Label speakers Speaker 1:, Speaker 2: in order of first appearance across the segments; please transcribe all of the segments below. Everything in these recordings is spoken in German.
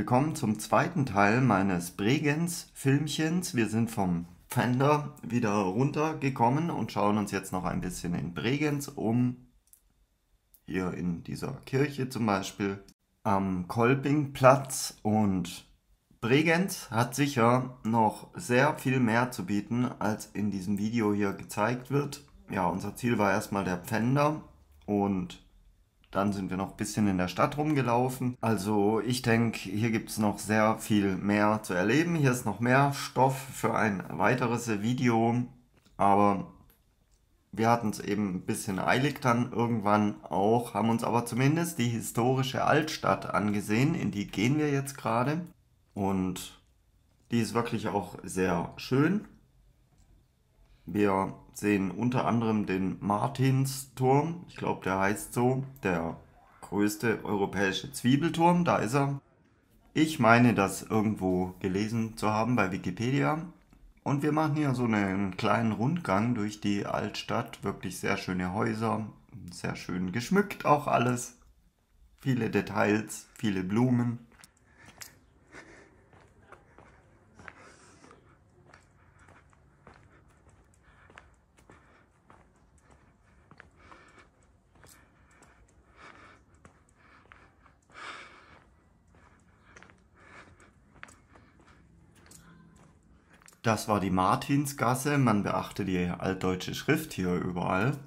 Speaker 1: willkommen zum zweiten Teil meines Bregenz-Filmchens. Wir sind vom Pfänder wieder runtergekommen und schauen uns jetzt noch ein bisschen in Bregenz um. Hier in dieser Kirche zum Beispiel am Kolpingplatz und Bregenz hat sicher noch sehr viel mehr zu bieten, als in diesem Video hier gezeigt wird. Ja, unser Ziel war erstmal der Pfänder und dann sind wir noch ein bisschen in der Stadt rumgelaufen. Also ich denke, hier gibt es noch sehr viel mehr zu erleben. Hier ist noch mehr Stoff für ein weiteres Video. Aber wir hatten es eben ein bisschen eilig dann irgendwann auch, haben uns aber zumindest die historische Altstadt angesehen. In die gehen wir jetzt gerade. Und die ist wirklich auch sehr schön. Wir sehen unter anderem den Martinsturm, ich glaube der heißt so, der größte europäische Zwiebelturm, da ist er. Ich meine das irgendwo gelesen zu haben bei Wikipedia. Und wir machen hier so einen kleinen Rundgang durch die Altstadt, wirklich sehr schöne Häuser, sehr schön geschmückt auch alles. Viele Details, viele Blumen. Das war die Martinsgasse. Man beachte die altdeutsche Schrift hier überall.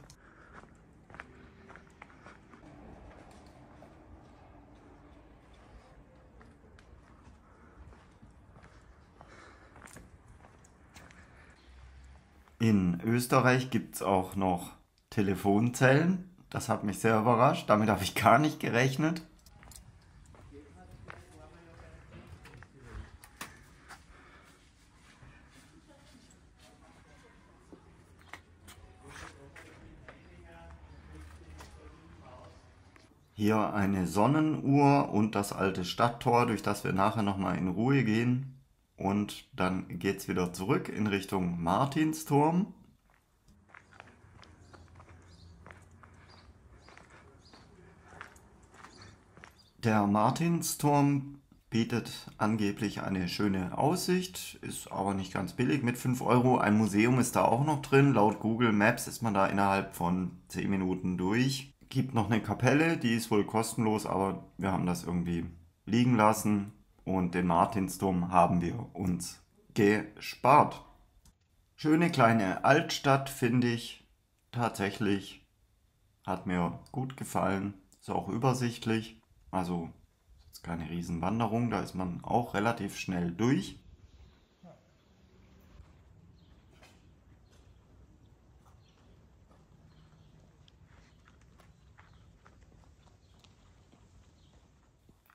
Speaker 1: In Österreich gibt es auch noch Telefonzellen. Das hat mich sehr überrascht. Damit habe ich gar nicht gerechnet. Hier eine Sonnenuhr und das alte Stadttor, durch das wir nachher nochmal in Ruhe gehen. Und dann geht es wieder zurück in Richtung Martinsturm. Der Martinsturm bietet angeblich eine schöne Aussicht, ist aber nicht ganz billig mit 5 Euro. Ein Museum ist da auch noch drin. Laut Google Maps ist man da innerhalb von 10 Minuten durch gibt noch eine Kapelle, die ist wohl kostenlos, aber wir haben das irgendwie liegen lassen und den Martinsturm haben wir uns gespart. Schöne kleine Altstadt finde ich tatsächlich. Hat mir gut gefallen. Ist auch übersichtlich. Also ist keine Riesenwanderung, da ist man auch relativ schnell durch.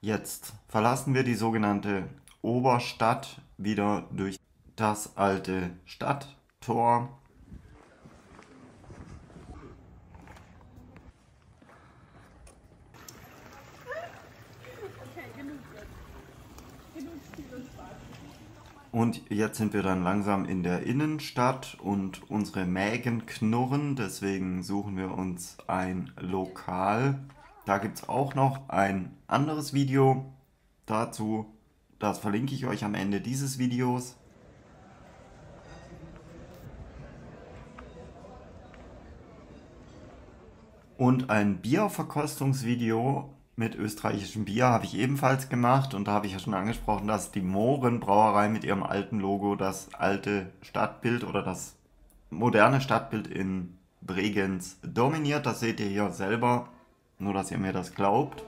Speaker 1: Jetzt verlassen wir die sogenannte Oberstadt wieder durch das alte Stadttor. Und jetzt sind wir dann langsam in der Innenstadt und unsere Mägen knurren, deswegen suchen wir uns ein Lokal da gibt es auch noch ein anderes Video dazu. Das verlinke ich euch am Ende dieses Videos. Und ein Bierverkostungsvideo mit österreichischem Bier habe ich ebenfalls gemacht und da habe ich ja schon angesprochen, dass die Mohrenbrauerei mit ihrem alten Logo das alte Stadtbild oder das moderne Stadtbild in Bregenz dominiert. Das seht ihr hier selber nur, dass ihr mir das glaubt.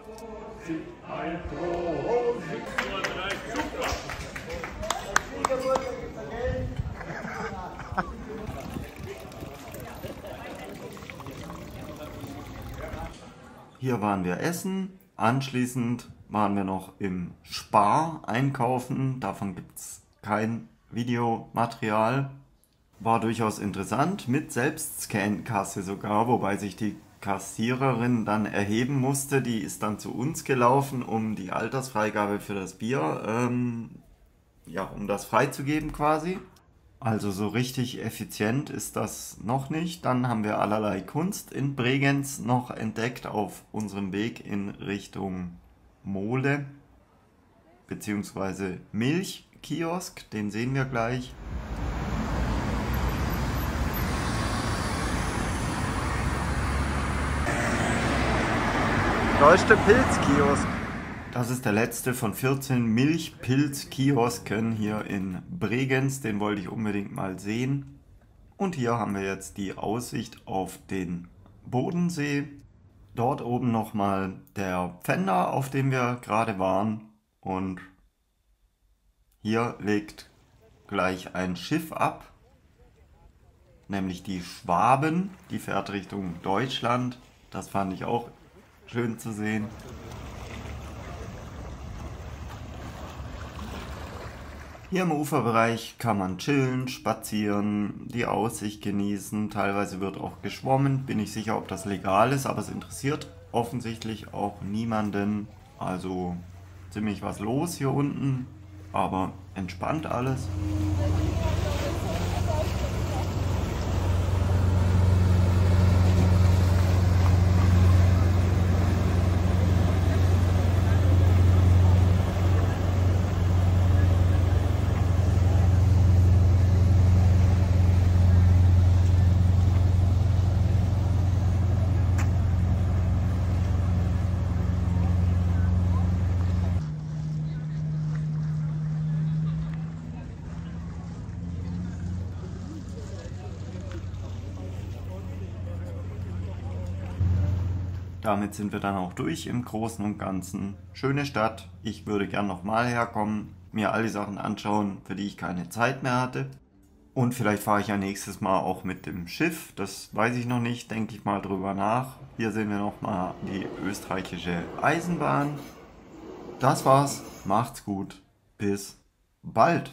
Speaker 1: Hier waren wir essen. Anschließend waren wir noch im Spar einkaufen. Davon gibt es kein Videomaterial. War durchaus interessant, mit Selbstscan-Kasse sogar, wobei sich die Kassiererin dann erheben musste, die ist dann zu uns gelaufen, um die Altersfreigabe für das Bier, ähm, ja, um das freizugeben quasi. Also so richtig effizient ist das noch nicht. Dann haben wir allerlei Kunst in Bregenz noch entdeckt auf unserem Weg in Richtung Mole. bzw. Milchkiosk, den sehen wir gleich.
Speaker 2: Deutsche Pilzkiosk.
Speaker 1: Das ist der letzte von 14 Milchpilzkiosken hier in Bregenz. Den wollte ich unbedingt mal sehen. Und hier haben wir jetzt die Aussicht auf den Bodensee. Dort oben nochmal der Pfänder, auf dem wir gerade waren. Und hier legt gleich ein Schiff ab, nämlich die Schwaben. Die fährt Richtung Deutschland. Das fand ich auch schön zu sehen. Hier im Uferbereich kann man chillen, spazieren, die Aussicht genießen. Teilweise wird auch geschwommen. Bin ich sicher, ob das legal ist, aber es interessiert offensichtlich auch niemanden. Also ziemlich was los hier unten, aber entspannt alles. Damit sind wir dann auch durch im Großen und Ganzen. Schöne Stadt. Ich würde gern nochmal herkommen, mir all die Sachen anschauen, für die ich keine Zeit mehr hatte. Und vielleicht fahre ich ja nächstes Mal auch mit dem Schiff. Das weiß ich noch nicht, denke ich mal drüber nach. Hier sehen wir nochmal die österreichische Eisenbahn. Das war's. Macht's gut. Bis bald.